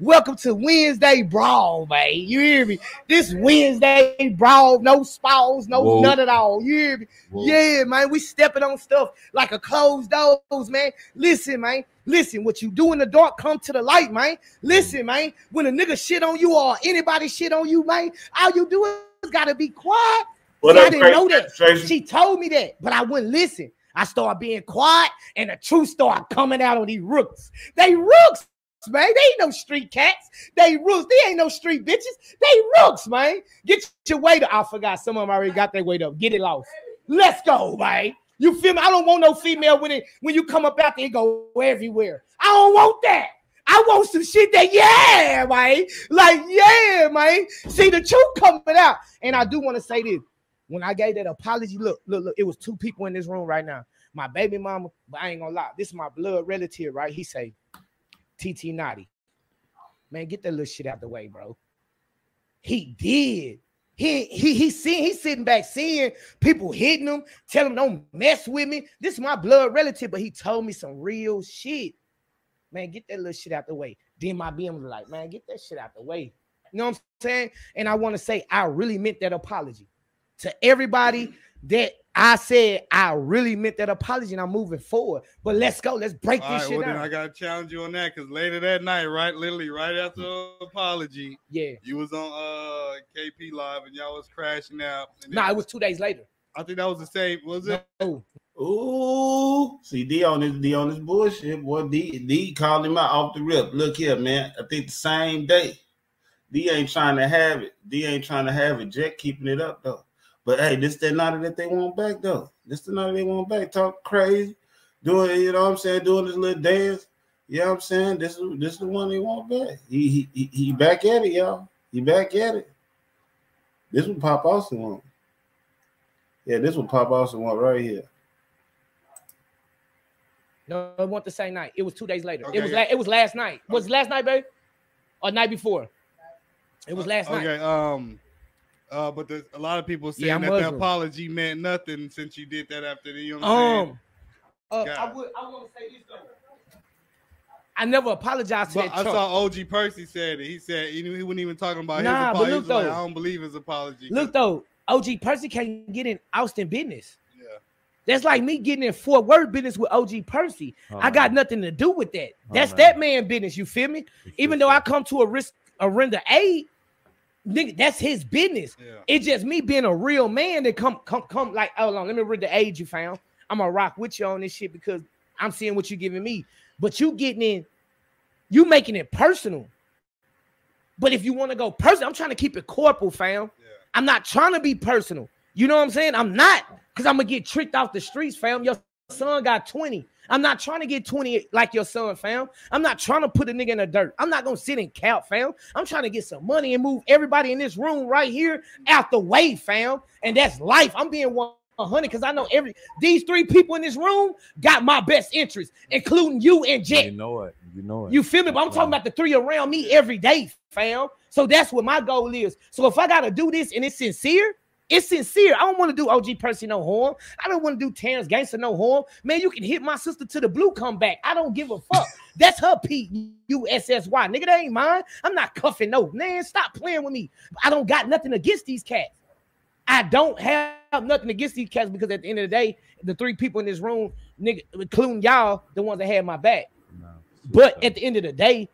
Welcome to Wednesday Brawl, man. You hear me? This Wednesday Brawl, no spoils, no Whoa. none at all. You hear me? Whoa. Yeah, man. We stepping on stuff like a closed doors, man. Listen, man. Listen, what you do in the dark, come to the light, man. Listen, man. When a nigga shit on you or anybody shit on you, man, all you do is gotta be quiet. What I didn't know that. Tracy? She told me that, but I wouldn't listen. I started being quiet, and the truth started coming out on these rooks. They rooks, man. They ain't no street cats. They rooks. They ain't no street bitches. They rooks, man. Get your weight up. I forgot. Some of them already got their weight up. Get it lost. Let's go, man. You feel me? I don't want no female when it when you come up out there, it go everywhere. I don't want that. I want some shit that, yeah, man. Like, yeah, man. See the truth coming out. And I do want to say this. When I gave that apology, look, look, look, it was two people in this room right now. My baby mama, but I ain't gonna lie. This is my blood relative, right? He say, TT Notti. Man, get that little shit out the way, bro. He did. He he he seen he's sitting back seeing people hitting him, telling him don't mess with me. This is my blood relative, but he told me some real shit. Man, get that little shit out the way. Then my BM was like, man, get that shit out the way. You know what I'm saying? And I want to say I really meant that apology to everybody that I said I really meant that apology and I'm moving forward. But let's go. Let's break All this right, shit well then. I gotta challenge you on that because later that night, right, literally right after the apology, yeah. you was on uh KP live and y'all was crashing out. And Nah, it was two days later. I think that was the same. Was it? No. Ooh, see D on this D on this bullshit, boy. D D called him out off the rip. Look here, man. I think the same day. D ain't trying to have it. D ain't trying to have it. Jack keeping it up though. But hey, this that not that they want back though. This the not they want back. Talk crazy, doing you know what I'm saying, doing this little dance. You know what I'm saying? This is this is the one they want back. He he he, he back at it, y'all. He back at it. This one Pop Austin want. Yeah, this one Pop Austin want right here. No, I wasn't the same night. It was two days later. Okay, it was yeah. la- it was last night. Was it last night, babe? Or night before? It was last night. Okay. Um. Uh, but there's a lot of people saying Yeah, I'm that the apology meant nothing since you did that after the. You know what I'm? Um, uh, I would I want to say this though. I never apologized to But that I Trump. saw OG Percy said it. He said he, he wasn't even talking about Nah, his apology. He look was like. I don't believe his apology. Look though, OG Percy can't get in Austin business. Yeah. That's like me getting in Fort Worth business with OG Percy. Oh, I got man. nothing to do with that. Oh, That's man. that man business. You feel me? Even though I come to a risk a render aid, nigga, that's his business. Yeah. It's just me being a real man that come come come like hold on, let me read the age you found. I'm gonna rock with you on this shit because I'm seeing what you giving me. But you getting in, you making it personal. But if you want to go personal, I'm trying to keep it corporal, fam. Yeah. I'm not trying to be personal. You know what I'm saying? I'm not because I'm gonna get tricked off the streets, fam. Your son got 20. I'm not trying to get 20 like your son, fam. I'm not trying to put a nigga in the dirt. I'm not gonna sit and count, fam. I'm trying to get some money and move everybody in this room right here out the way, fam. And that's life. I'm being 100 because I know every these three people in this room got my best interest, including you and Jet. You know it. You know it. You feel me? But I'm talking about the three around me every day, fam. So that's what my goal is. So if I gotta do this and it's sincere, it's sincere. I don't want to do OG Percy no harm. I don't want to do Terrence Gangster no harm. Man, you can hit my sister to the blue come back. I don't give a fuck. That's her P U S S Y. Nigga, that ain't mine. I'm not cuffing no. Man, stop playing with me. I don't got nothing against these cats. I don't have nothing against these cats because at the end of the day, the three people in this room, nigga, including y'all, the ones that had my back. No. But at the end of the day,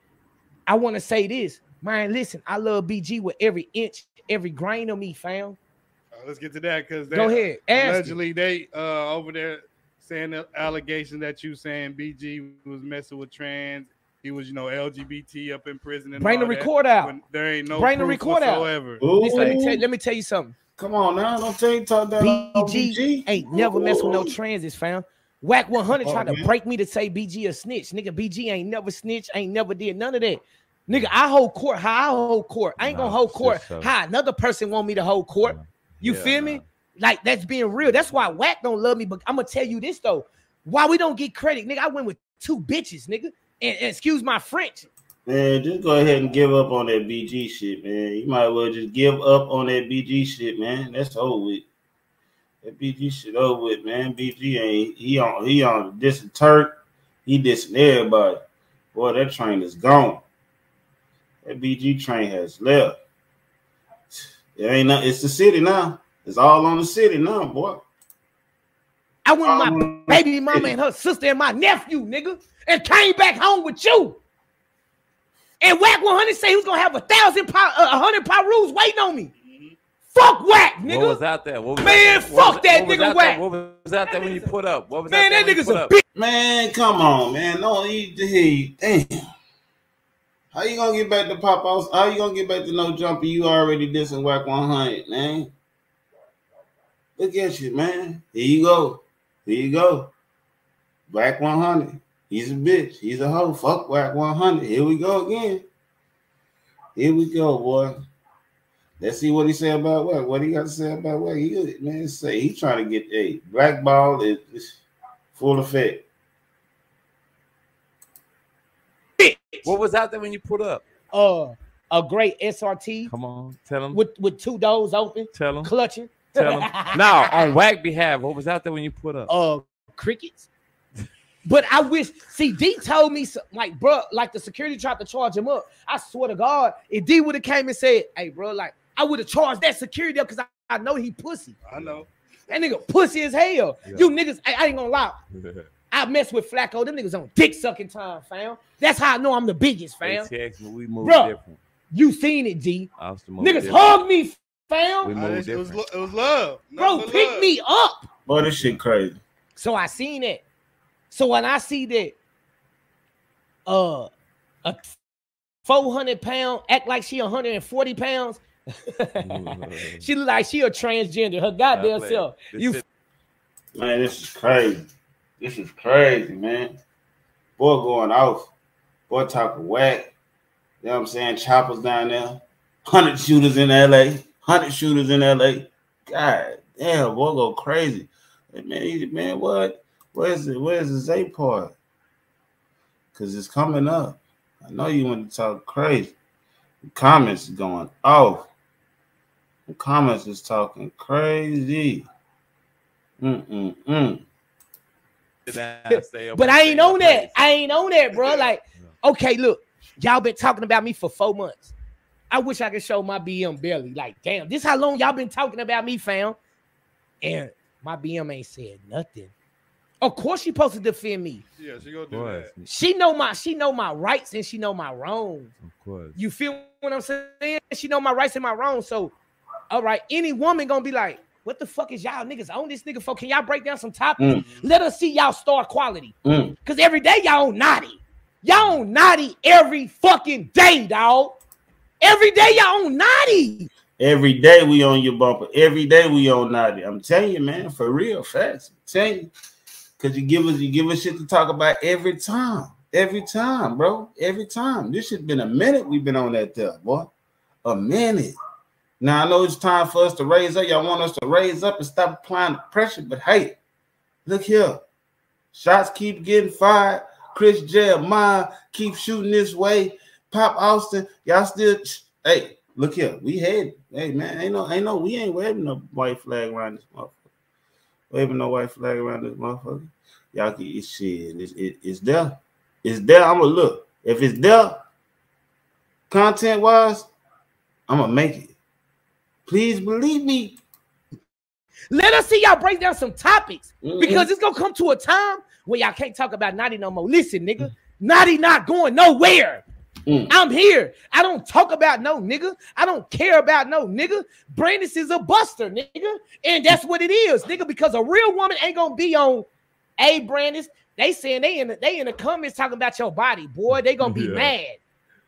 I want to say this, man. Listen, I love BG with every inch, every grain of me, fam. Uh, let's get to that because Go ahead, ask it. allegedly they uh over there saying the allegation that you saying BG was messing with trans. He was, you know, LGBT up in prison and Bring the all that, record out. when There ain't no Bring the proof record out. whatsoever. Let me, tell, let me tell you something. Come on now, don't tell you talk that BG BG. ain't never mess with no Ooh. transits, fam. Wack 100 Oh, tried to break me to say BG a snitch. Nigga, BG ain't never snitch, ain't never did none of that. Nigga, I hold court how I hold court. I ain't gonna hold court sis, so- how another person want me to hold court. You Yeah, feel me? nah. Like that's being real. That's why Wack don't love me. But I'm gonna tell you this though. Why we don't get credit, nigga? I went with two bitches, nigga. And, and excuse my French. Man, just go ahead and give up on that BG shit, man. You might as well just give up on that BG shit, man. That's over with. That BG shit over with, man. BG ain't he on he on dissing Turk. He dissing everybody. Boy, that train is gone. That BG train has left. It ain't not, it's the city now. It's all on the city now, boy. I went with my baby mama and her sister and my nephew, nigga, and came back home with you. And Wack 100 say he was gonna have a thousand pound, uh, a hundred pound rules waiting on me. Fuck Wack, What was nigga. out there? What was Man, out there? What fuck was- that what nigga out whack. there? What was out there when you put up? What was Man, out there that nigga's a bitch. Man, come on, man. No, he, he damn. How you gonna get back to Pop House? How you gonna get back to No Jumper? You already dissing Wack 100, man. Look at you, man. Here you go. Here you go. Wack 100. He's a bitch. He's a hoe. Fuck Wack 100. Here we go again. Here we go, boy. Let's see what he say about what. What he got to say about what? He man say he trying to get a blackball is is full effect. What was out there when you put up? Uh, a great SRT Come on, tell him. with with two doors open, Tell him. clutching. Tell him. now, on Wack behalf, what was out there when you put up? uh crickets. But I wish, see, D told me so- like, bro, like the security tried to charge him up. I swear to God, if D would have came and said, "Hey, bro, like I would have charged that security up because I, I know he pussy. I know. That nigga pussy as hell. Yeah. You niggas, I, I ain't gonna lie. I mess with Flacco. Them niggas on dick sucking time, fam. That's how I know I'm the biggest, fam. ATX, but we move Bruh. different. You seen it, G. Austin moved Niggas different. hug me, We fam. move it, was, different. lo- it was love. Bro, pick love. me up. Boy, this shit crazy. So I seen it. So when I see that uh a 400 pound act like she 140 pounds, she look like she a transgender, her goddamn self. This You shit- Man, this is crazy. This is crazy, man. Boy going off. Boy talking whack. You know what I'm saying? Choppers down there. 100 shooters in LA. 100 shooters in LA. God damn, boy go crazy. Man, man, what? Where's it? Where's the Z part? Cause it's coming up. I know you want to talk crazy. The comments going off. The comments is talking crazy. Mm-mm-mm. Down, stay but I ain't on that. I ain't on that, bro. Like, okay, look, y'all been talking about me for four months. I wish I could show my BM belly. Like, damn, this how long y'all been talking about me, fam. And my BM ain't said nothing. Of course, she supposed to defend me. Yeah, she gonna do that. She know my she know my rights and she know my wrongs. of course. You feel what I'm saying? She know my rights and my wrongs. So, all right, any woman gonna be like, "What the fuck is y'all niggas on this nigga for? Can y'all break down some topics? Let us see y'all star quality. Mm. Cause every day y'all on Notti. Y'all on Notti every fucking day, dog. Every day y'all on Notti. Every day we on your bumper. Every day we on Notti. I'm telling you, man, for real, facts. I'm telling you. Cause you give us you give us shit to talk about every time. Every time, bro. Every time. This shit been a minute we've been on that there, boy. A minute. Now I know it's time for us to raise up. Y'all want us to raise up and stop applying the pressure, but hey, look here. Shots keep getting fired. Chris Jeremiah keep shooting this way. Pop Austin, y'all still hey, look here. We had hey man, ain't no ain't no we ain't waving no white flag around this motherfucker. Waving no white flag around this motherfucker. Y'all can it's shit. It's, it, it's there. It's there. I'm gonna look. If it's there, content wise, I'm gonna make it. Please believe me. Let us see y'all break down some topics. Mhm. Because it's gonna come to a time where y'all can't talk about Notti no more. Listen, nigga, Notti not going nowhere. Mm. I'm here. I don't talk about no nigga. I don't care about no nigga. Brandis is a buster, nigga. And that's what it is, nigga, because a real woman ain't gonna be on a Brandis. They saying they in the, they in the comments talking about your body, boy. They gonna be Yeah. mad.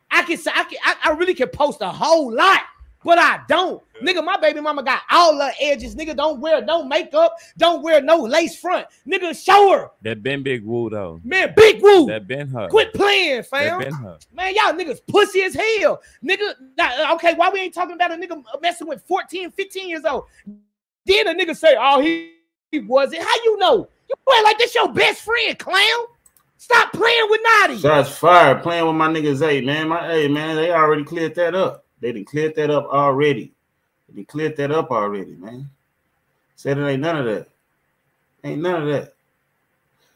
I can say I can I, I really can post a whole lot, but I don't. Nigga, my baby mama got all the edges. Nigga, don't wear no makeup, don't wear no lace front. Nigga, show her. That been big woo though. Man, big woo. That been her. Quit playing, fam. That fam. been her. Man, y'all niggas pussy as hell. Nigga, uh, okay, why we ain't talking about a nigga messing with 14, 15 years old? Then a nigga say, oh, he, he wasn't. How you know? You ain't like this your best friend, clown. Stop playing with Notti. Shots fired. Playing with my niggas. Hey man, my hey man, they already cleared that up. They done cleared that up already. They cleared that up already, man. Said it ain't none of that. Ain't none of that.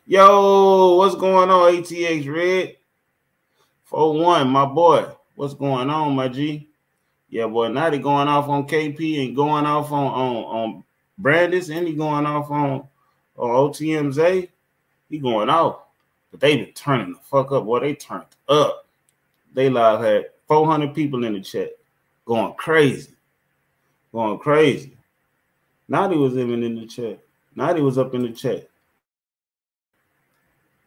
Yo, what's going on, ATX Red? 4-1, my boy. What's going on, my G? Yeah, boy, now they going off on KP and going off on on, on Brandis and he going off on, on OTM Zay. He going off. But they been turning the fuck up. Boy, they turned up. They live had 400 people in the chat going crazy. Going crazy. Notti was even in the chat. Notti was up in the chat.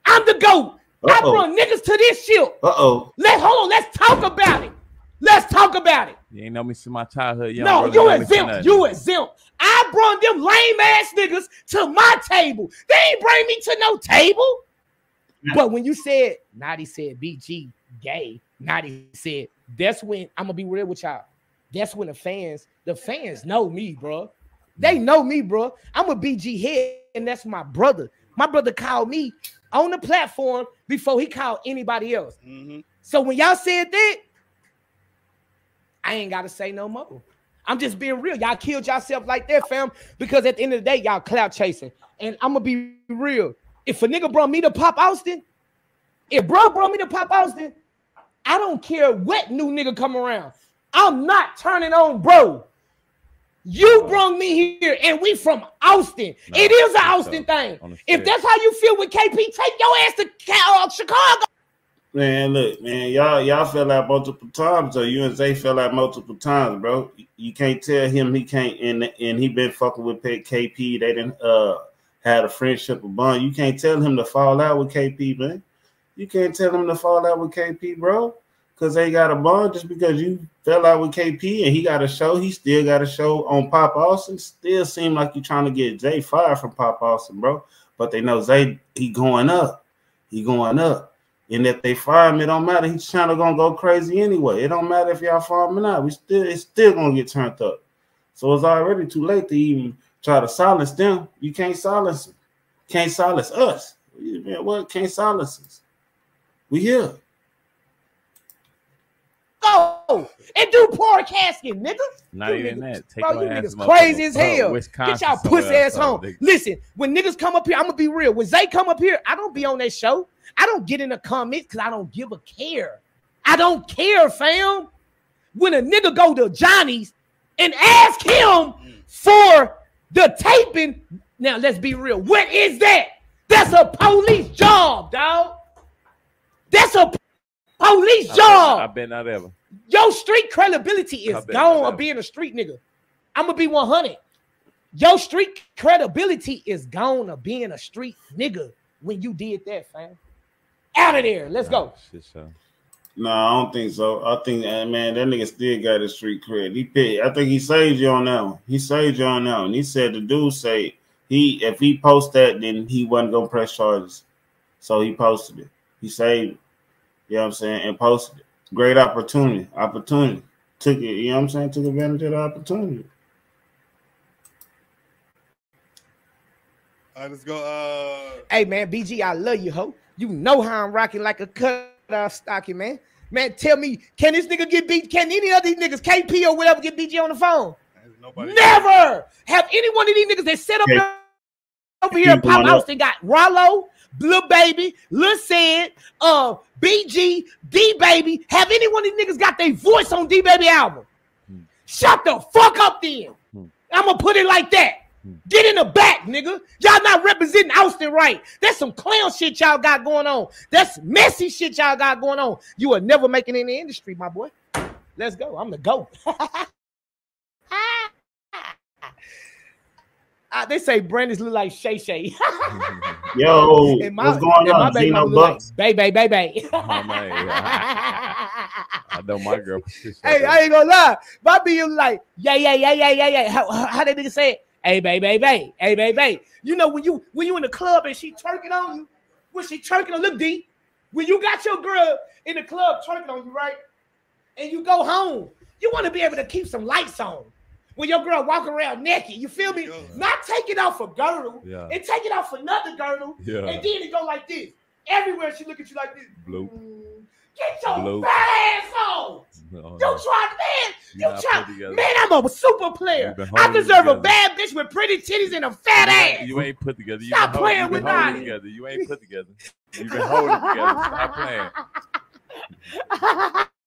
I'm the GOAT. I Uh-oh. brought niggas to this shit. Uh-oh. Let's hold on. Let's talk about it. Let's talk about it. You ain't know me since my childhood. You no, don't really you know me for exempt. nothing. You exempt. I brought them lame ass niggas to my table. They ain't bring me to no table. But when you said Notti said BG gay, Notti said that's when I'm gonna be real with y'all. That's when the fans, the fans know me, bro. They know me, bro. I'm a BG head, and that's my brother. My brother called me on the platform before he called anybody else. Mhm. So when y'all said that, I ain't gotta say no more. I'm just being real. Y'all killed yourself like that, fam. Because at the end of the day, y'all clout chasing. And I'm gonna be real. If a nigga brought me to Pop Austin, if bro brought me to Pop Austin, I don't care what new nigga come around. I'm not turning on bro. You brought me here, and we from Austin. No, it is an Austin up. thing. If that's how you feel with KP, take your ass to uh, Chicago. Man, look, man, y'all y'all fell out multiple times, or you and Zay fell out multiple times, bro. You can't tell him he can't, and and he been fucking with KP. They didn't uh had a friendship or bond. You can't tell him to fall out with KP, man. You can't tell him to fall out with KP, bro, because they got a bond. Just because you fell out with KP and he got a show, he still got a show on Pop Austin. Still seem like you're trying to get Jay fired from Pop Austin, bro. But they know Zay he going up, he going up. And if they fire him, it don't matter. He's trying to gonna go crazy anyway. It don't matter if y'all fire him or not. We still it's still gonna get turned up. So it's already too late to even try to silence them. You can't silence them. Can't silence us. Man, what can't silence us? We here. Go and do podcasting, nigga. Not You even niggas- that. Take Bro, you niggas crazy as hell. Wisconsin Get y'all somewhere pussy ass or home. something. Listen, when niggas come up here, I'm gonna be real. When Zay come up here, I don't be on that show. I don't get in the comments because I don't give a care. I don't care, fam. When a nigga go to Johnny's and ask him for the taping, now let's be real. What is that? That's a police job, dog. That's a police I bet- job. I bet not ever. Your street credibility is gone of being a street nigga. I'm gonna be 100. Your street credibility is gone of being a street nigga when you did that, fam. Out of there. Let's go. Oh. No, I don't think so. I think uh, man, that nigga still got his street cred. He paid, I think he saved you on that one. He saved you on that one. He said the dude say he if he post that, then he wasn't gonna press charges. So he posted it. He saved it. You know what I'm saying? And posted it. Great opportunity. Opportunity. Took it, you know what I'm saying? Took advantage of the opportunity. All right, let's go. Uh, Hey man, BG, I love you, ho. You know how I'm rocking like a cut off stocking, man. Man, tell me, can this nigga get beat? Can any of these niggas, KP or whatever, get BG on the phone? nobody. Never have any one of these niggas that set up Okay. over here in Keep Pop going up. Austin got Rollo, Lil Baby, Lil Sid, uh, BG, DaBaby. Have any one of these niggas got their voice on DaBaby album? Hmm. Shut the fuck up then. Hmm. I'm gonna put it like that. Get in the back, nigga. Y'all not representing Austin right. That's some clown shit y'all got going on. That's messy shit y'all got going on. You are never making in the industry, my boy. Let's go. I'm the GOAT. Ah, they say Brandon's look like Shay Shay. Yo, And my, what's going and my on? baby Gino mama look like Bucks. baby, baby. Oh, man. I know my girl. Shit, so hey, I ain't gonna lie. My baby was like, yeah, yeah, yeah, yeah, yeah, yeah. How, how, how that nigga say it? Hey, baby, baby, hey, baby. You know when you when you in the club and she twerking on you, when she twerking on look deep, when you got your girl in the club twerking on you, right? And you go home, you want to be able to keep some lights on. When your girl walk around naked, you feel me? Yeah. Not take it off a girdle Yeah. and take it off another girdle, Yeah. and then it go like this. Everywhere she look at you like this. Bloop. Mm, Get your Bloop. fat ass on. No, You no. try, man. You You try, man. I'm a super player. I deserve a bad bitch with pretty titties and a fat ass. You ain't put together. You Stop hold- playing you with it together. You ain't put together. You been holding together. Stop playing.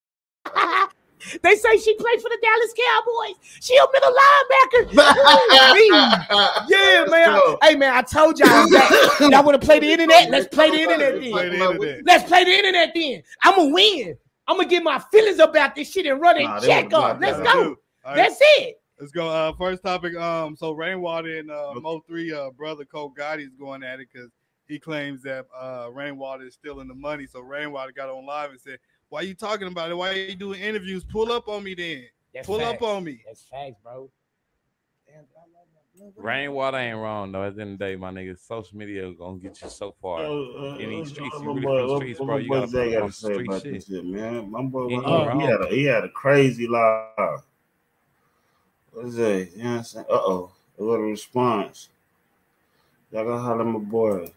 They say she plays for the Dallas Cowboys. She a middle linebacker. Ooh. Yeah, man. Hey, man, I told y'all that. y'all want to play the internet? Let's play the internet Play then. the internet. Let's play the internet then. I'm gonna win. I'm gonna get my feelings about this shit and run it Nah, check would've up. Let's go. All right, That's it. let's go. Uh, first topic. Um, so Rainwater and uh, Mo3 uh, brother Cole Gotti is going at it because he claims that uh, Rainwater is stealing the money. So Rainwater got on live and said, "Why are you talking about it? Why are you doing interviews? Pull up on me then. That's Pull facts. up on me." That's facts, bro. Rainwater ain't wrong though. At the end of the day, my nigga, social media gonna get you so far. Uh, In these streets, you my really boy- from the what- streets, what bro. my You boy gotta Zay put gotta on say street about shit. this shit, man. My boy, He he, ain't he had wrong. a he had a crazy live. What's that? You know what I'm saying? Uh oh. What a response. Y'all gotta holler at my boy.